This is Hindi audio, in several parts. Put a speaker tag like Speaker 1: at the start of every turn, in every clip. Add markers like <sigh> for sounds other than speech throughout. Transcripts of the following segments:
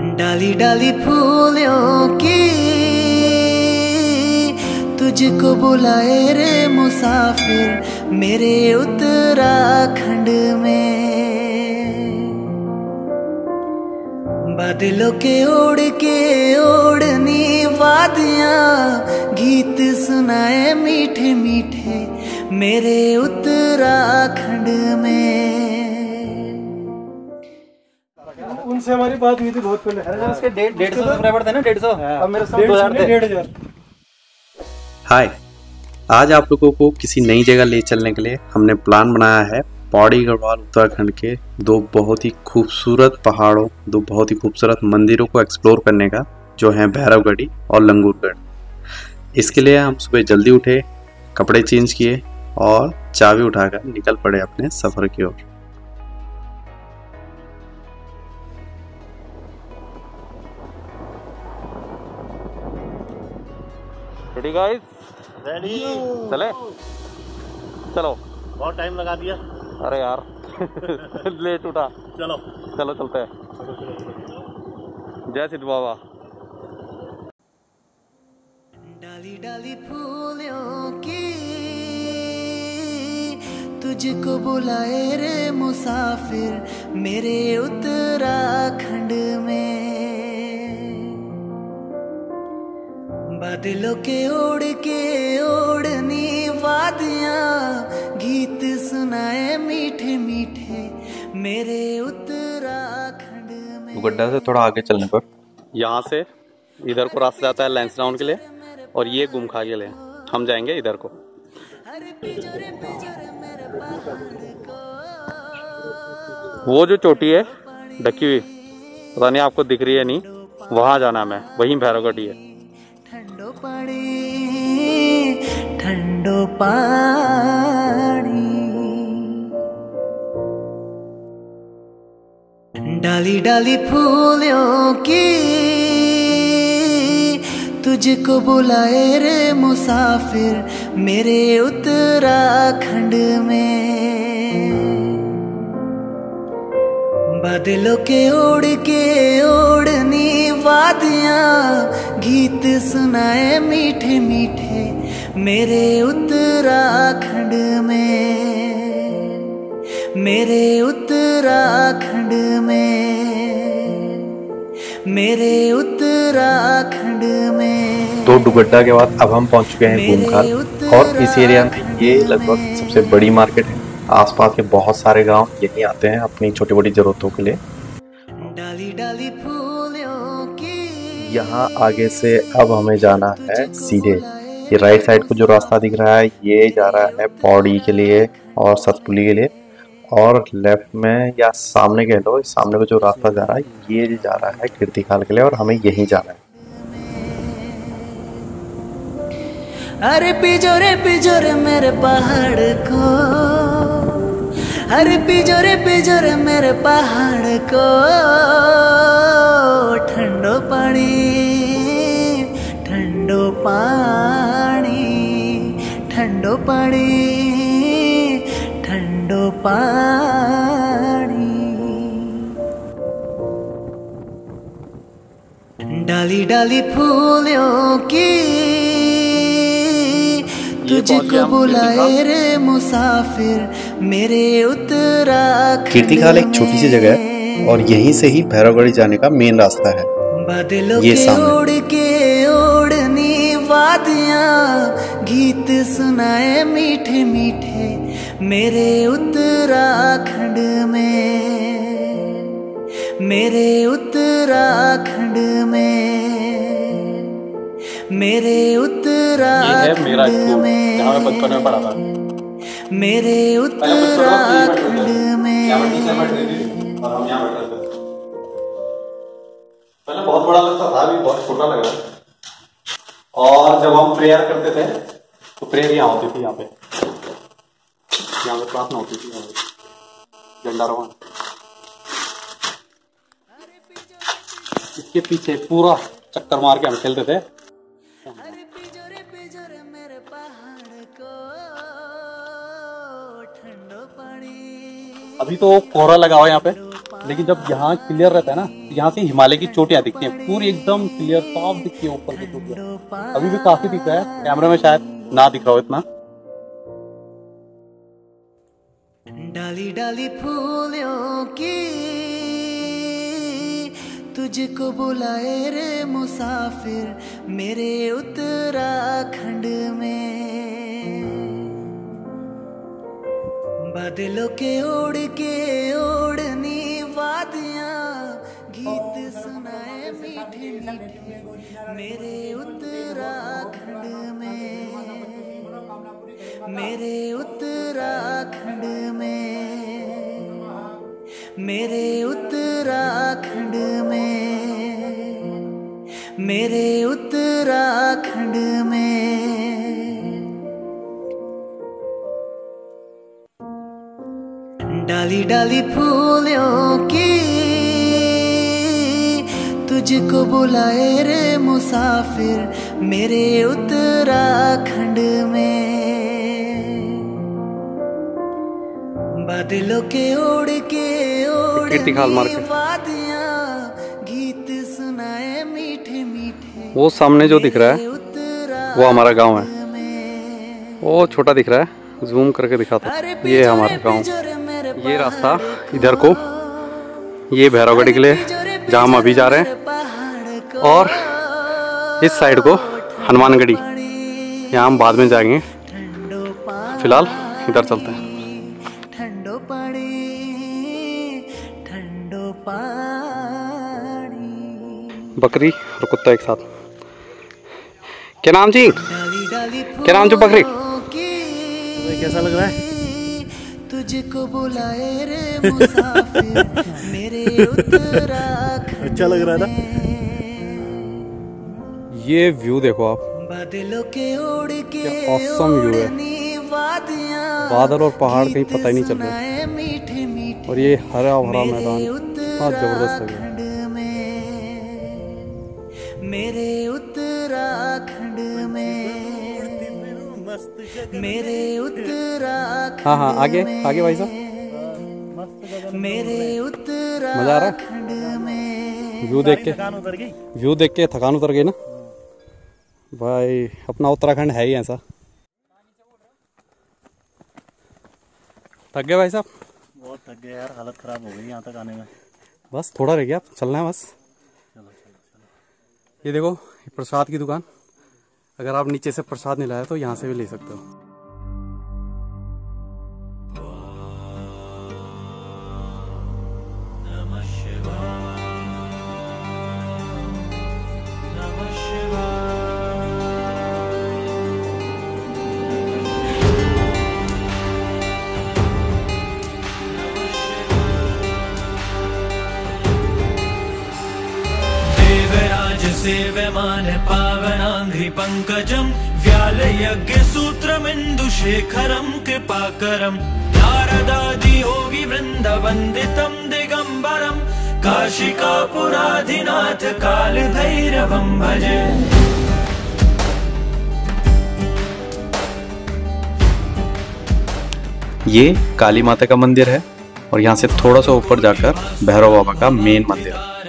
Speaker 1: डाली डाली फूलों की। तुझको बुलाए रे मुसाफिर मेरे उत्तराखंड में। बादलों के ओढ़ के ओढ़नी वादियाँ, गीत सुनाए मीठे मीठे मेरे उत्तराखंड में।
Speaker 2: उनसे हमारी बात हुई थी बहुत पहले।
Speaker 3: उसके डेढ़ डेढ़ सौ सब्सक्राइबर थे ना डेढ़ सौ। अब मेरे साथ दो हज़ार थे
Speaker 2: डेढ़ हज़ार।
Speaker 4: हाय आज आप लोगों को किसी नई जगह ले चलने के लिए हमने प्लान बनाया है पौड़ी गढ़वाल उत्तराखंड के दो बहुत ही खूबसूरत पहाड़ों दो बहुत ही खूबसूरत मंदिरों को एक्सप्लोर करने का जो है भैरवगढ़ी और लंगूरगढ़। इसके लिए हम सुबह जल्दी उठे कपड़े चेंज किए और चाबी उठाकर निकल पड़े अपने सफ़र की ओर।
Speaker 3: रेडी गाइस
Speaker 5: रेडी
Speaker 3: चले। चलो।
Speaker 5: बहुत टाइम लगा दिया।
Speaker 3: अरे यार। <laughs> लेट उठा।
Speaker 5: चलो।
Speaker 3: चलो चलते हैं। जय सिद्ध बाबा।
Speaker 1: डाली डाली फूलों की तुझको बुलाए रे मुसाफिर। मेरे उत्तराखंड बादलों के ओढ़ के ओढ़नी वादियाँ गीत सुनाए मीठे मीठे मेरे उत्तराखंड में।
Speaker 4: गड्ढा से थोड़ा आगे चलने पर।
Speaker 3: यहाँ से इधर को रास्ता जाता है लैंसडाउन के लिए और ये गुमखा के लिए। हम जाएँगे इधर को। वो जो चोटी है ढकी हुई पता नहीं आपको दिख रही है नहीं वहाँ जाना है मैं वहीं भैरवगढ़ी है।
Speaker 1: डाली डाली फूलों की तुझको बुलाए रे मुसाफिर मेरे उत्तराखंड में। बादलों के ओढ़ के ओढ़नी वादियाँ गीत सुनाए मीठे मीठे मेरे उत्तराखंड में मेरे उत्तराखंड में मेरे उत्तराखंड में।
Speaker 4: तो डुगड्डा के बाद अब हम पहुँच चुके हैं भूमखाल और इस एरिया में ये लगभग सबसे बड़ी मार्केट है। आसपास के बहुत सारे गाँव यहीं आते हैं अपनी छोटी मोटी जरूरतों के लिए।
Speaker 1: डाली डाली फूलों की
Speaker 4: यहाँ आगे से अब हमें जाना है सीधे। ये राइट साइड को जो रास्ता दिख रहा है, ये जा रहा है पौड़ी के लिए और सतपुली के लिए। और लेफ़्ट में या सामने कह लो, सामने को जो रास्ता जा रहा है, ये जा रहा है कीर्तिखाल के लिए और हमें यहीं जाना है।
Speaker 1: अरे पिजोरे पिजोरे मेरे पहाड़ को। अरे पिजोरे पिजोरे मेरे पहाड़ को। ठंडो पानी ठंडो पानी पानी ठंडो पानी डाली डाली फूलों की तुझको बुलाए रे मुसाफिर मेरे उतरा उत्तराखंड
Speaker 4: कीर्तिखाल एक छोटी सी जगह है और यहीं से ही भैरवगढ़ी जाने का मेन रास्ता है।
Speaker 1: बादलों
Speaker 4: ये
Speaker 1: के
Speaker 4: सामने।
Speaker 1: वादियाँ गीत सुनाए मीठे मीठे मेरे उत्तराखंड में मेरे उत्तराखंड में मेरे उत्तराखंड में मेरे उत्तराखंड में।
Speaker 3: पहले बहुत बड़ा लगता था अभी बहुत छोटा लग रहा है। और जब हम प्रेयर करते थे तो प्रेयर यहाँ होती थी, यहाँ पे। यहाँ पे प्रार्थना होती थी, यहाँ पे। झंडारोहण इसके पीछे पूरा चक्कर मार के हम खेलते थे। अभी तो कोहरा लगा हुआ यहाँ पे। लेकिन जब यहाँ क्लियर रहता है ना तो यहाँ से हिमालय की चोटियाँ दिखती हैं। पूरी एकदम क्लियर साफ़ दिखती है ऊपर की चोटियाँ। अभी भी काफ़ी दिख रहा है। कैमरे में शायद ना दिख रहा हो इतना।
Speaker 1: डाली डाली फूलों की, तुझको बुलाए रे मुसाफिर मेरे उत्तराखंड में। बादलों के ओढ़ के ओढ़नी वादियाँ गीत सुनाए मीठे मीठे, मेरे उत्तराखंड में, मेरे उत्तराखंड में, मेरे उत्तराखंड में, मेरे उत्तराखंड डाली डाली फूलों की। तुझको बुलाए रे मुसाफिर मेरे उत्तराखंड में। बादलों के ओढ़ के ओढ़
Speaker 3: मार के।
Speaker 1: वादियाँ गीत सुनाए मीठे मीठे
Speaker 3: वो सामने जो दिख रहा है वो हमारा गाँव है। वो छोटा दिख रहा है जूम करके दिखाता हूँ। ये है हमारा गाँव। ये रास्ता इधर को ये भैरवगढ़ी के लिए जहाँ हम अभी जा रहे हैं। और इस साइड को हनुमानगढ़ी यहाँ हम बाद में जाएँगे। फ़िलहाल इधर चलते हैं।
Speaker 1: ठंडो पानी ठंडो पानी।
Speaker 3: बकरी और कुत्ता एक साथ। क्या नाम जी? क्या नाम जो बकरी?
Speaker 5: कैसा लग रहा है?
Speaker 1: तुझको बुलाए रे मुसाफिर। <laughs> मेरे उत्तराखंड
Speaker 5: अच्छा लग रहा था।
Speaker 3: ये व्यू देखो आप।
Speaker 1: बादलों के ओढ़ के
Speaker 3: क्या awesome view है। बादल और पहाड़ कहीं पता ही नहीं चल रहा।
Speaker 1: सुनाए मीठे मीठे।
Speaker 3: और ये हरा भरा मैदान। इतना ज़बरदस्त है
Speaker 1: में। मेरे उत्तराखंड में। मेरे उत्तराखंड
Speaker 3: हाँ हाँ आगे आगे भाई साहब।
Speaker 1: मेरे
Speaker 3: मज़ा आ रहा है
Speaker 1: उत्तराखंड में।
Speaker 3: व्यू देख के।
Speaker 5: कान उतर गई?
Speaker 3: व्यू देख के थकान उतर गई ना? भाई अपना उत्तराखंड है ही ऐसा। थक गए भाई साहब?
Speaker 5: बहुत थक गए यार हालत खराब हो गई यहाँ तक आने में।
Speaker 3: बस थोड़ा रह गया चलना है बस। ये देखो प्रसाद की दुकान। अगर आप नीचे से प्रसाद नहीं लाए तो यहाँ से भी ले सकते हो।
Speaker 6: देवराज सेव्यमान पावनाङ्घ्रि पङ्कजम् व्यालयज्ञसूत्रमिन्दुशेखरम् कृपाकरम् नारदादियोगि वृन्दवन्दितम् दिगम्बरम् काशिकापुराधिनाथ कालभैरवम् भजे।
Speaker 4: ये काली माता का मंदिर है और यहाँ से थोड़ा सा ऊपर जाकर भैरव बाबा का मेन मंदिर है।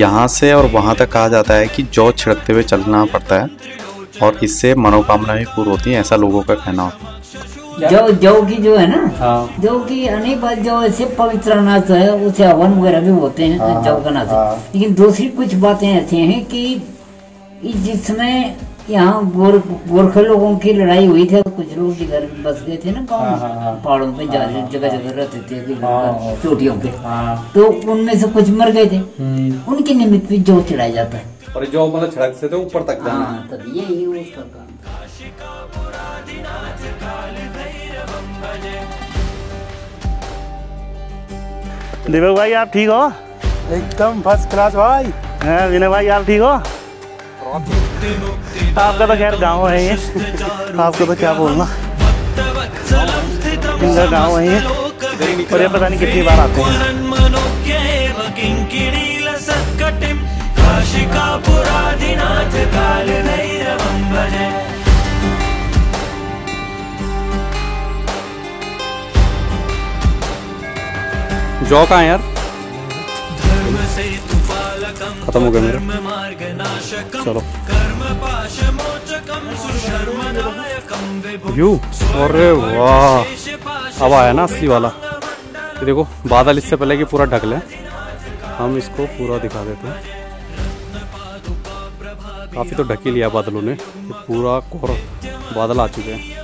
Speaker 4: यहाँ से और वहाँ तक कहा जाता है कि जौ छिड़कते हुए चलना पड़ता है और इससे मनोकामना भी पूरी होती है ऐसा लोगों का कहना होता है।
Speaker 7: जौ जौ की जो है ना
Speaker 3: हाँ।
Speaker 7: जौ की अनेक बार जो ऐसे पवित्र अनाज है उसे हवन वगैरह भी होते हैं हाँ, जौ का अनाज। लेकिन दूसरी कुछ बातें ऐसी हैं कि इस जिसमें यहाँ गोर गोरखे लोगों की लड़ाई हुई थी कुछ लोग जिधर बस गए थे ना गाँव पहाड़ों पे जा जगह जगह रहते थे चोटियों पे। तो उनमें से कुछ मर गए थे। उनके निमित्त भी जौ चढ़ाया जाता है।
Speaker 3: और जो मतलब छिड़कते थे ऊपर तक जाना।
Speaker 7: हाँ तब ये ये उसका काम
Speaker 5: दीपक भाई आप ठीक हो?
Speaker 2: एकदम फ़र्स्ट क्लास भाई।
Speaker 5: हाँ विनय भाई आप ठीक हो? आपका तो खैर गाँव है ये आपको तो क्या बोलना? इनका गाँव है ये और ये पता नहीं कितनी बार आते हैं।
Speaker 6: काशिकापुराधिनाथ कालभैरवम् भजे
Speaker 3: जौ कहाँ यार। खत्म हो गया मेरा। चलो। व्यू अरे वाह। अब आया ना असली वाला। ये देखो, बादल इससे पहले कि पूरा ढक लें। हम इसको पूरा दिखा देते हैं। काफ़ी तो ढक लिया बादलों ने। ये पूरा कोहरा। बादल आ चुके हैं।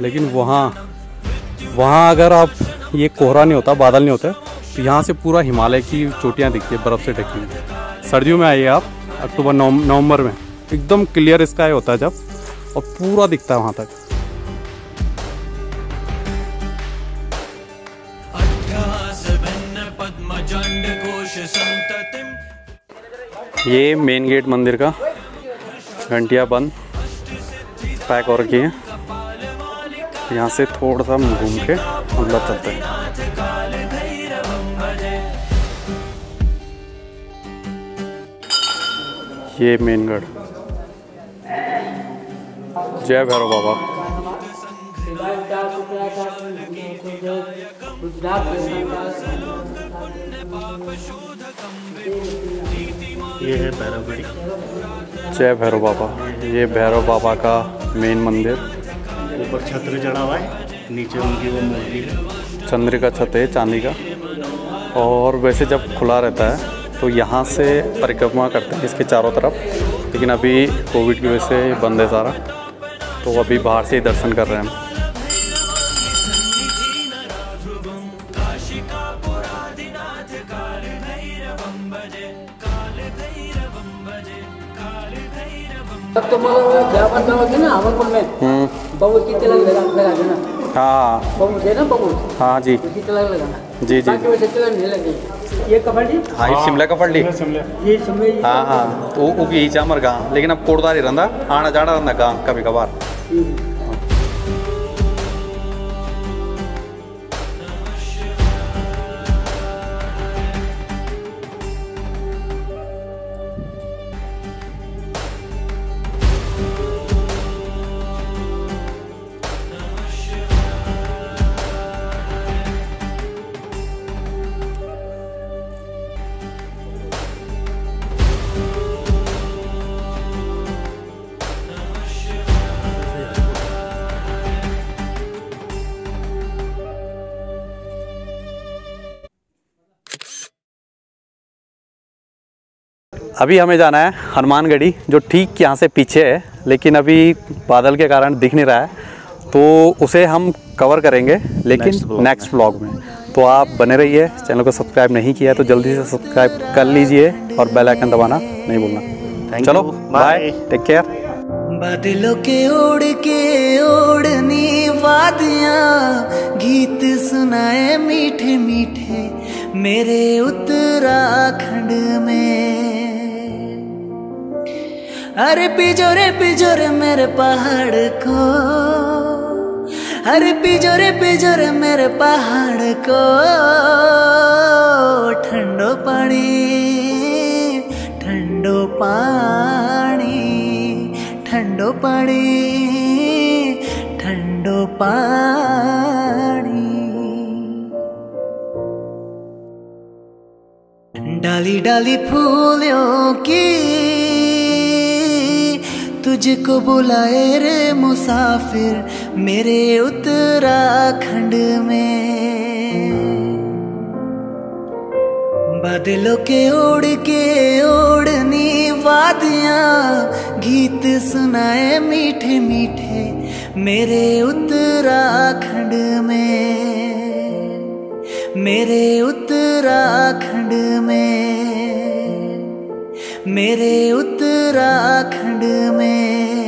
Speaker 3: लेकिन वहाँ वहाँ अगर आप, ये कोहरा नहीं होता, बादल नहीं होते तो यहाँ से पूरा हिमालय की चोटियाँ दिखती है, बर्फ़ से ढकी हुई। सर्दियों में आइए आप, अक्टूबर नवंबर में। एकदम क्लियर स्काई होता है जब, और पूरा दिखता है वहाँ तक। ये मेन गेट मंदिर का घंटिया बंद, पैक और हैं। यहाँ से थोड़ा सा घूम के मतलब चलते हैं। ये मेन गढ़ जय भैरव बाबा।
Speaker 5: ये है भैरवगढ़ी
Speaker 3: जय भैरव बाबा। ये भैरव बाबा का मेन मंदिर।
Speaker 5: ऊपर छत्र चढ़ा हुआ है। नीचे उनकी वो मूर्ति है।
Speaker 3: चंद्रिका छत है चांदी का। और वैसे जब खुला रहता है तो यहाँ से परिक्रमा करते हैं इसके चारों तरफ़। लेकिन अभी कोविड की वजह से बंद है सारा। तो अभी बाहर से ही दर्शन कर रहे हैं हम।
Speaker 7: तब मगर क्या बनना होगी ना हवनकुंड में बबूल की तिलक लगा। लगा देना
Speaker 3: हाँ
Speaker 7: है
Speaker 3: जी जी जी
Speaker 7: ये कबड्डी
Speaker 3: हाँ ये शिमला का पढ़ ली।
Speaker 7: ये शिमले
Speaker 3: हाँ हाँ। तो उगी ही चामर गाँ लेकिन अब कोटदारी ही रहा आना जाना रहा गाँ कभी कभार। अभी हमें जाना है हनुमानगढ़ी जो ठीक यहाँ से पीछे है लेकिन अभी बादल के कारण दिख नहीं रहा है तो उसे हम कवर करेंगे लेकिन नेक्स्ट ब्लॉग में। तो आप बने रहिए चैनल को सब्सक्राइब नहीं किया तो जल्दी से सब्सक्राइब कर लीजिए और बेल आइकन दबाना नहीं भूलना। चलो बाय टेक केयर
Speaker 1: बादलों के ओढ़ के ओढ़नी वादियाँ गीत सुनाए मीठे मीठे मेरे उत्तराखंड में। अरे पिजोरे पिजोरे मेरे पहाड़ को। अरे पिजोरे पिजोरे मेरे पहाड़ को। ठंडो पानी ठंडो पानी ठंडो पानी ठंडो पानी। डाली डाली फूलों की तुझको बुलाए रे मुसाफिर, मेरे उत्तराखंड में। बादलों के ओढ़ के ओढ़नी वादियाँ, गीत सुनाए मीठे मीठे मेरे उत्तराखंड में। मेरे उत्तराखंड में। मेरे उत्तराखंड में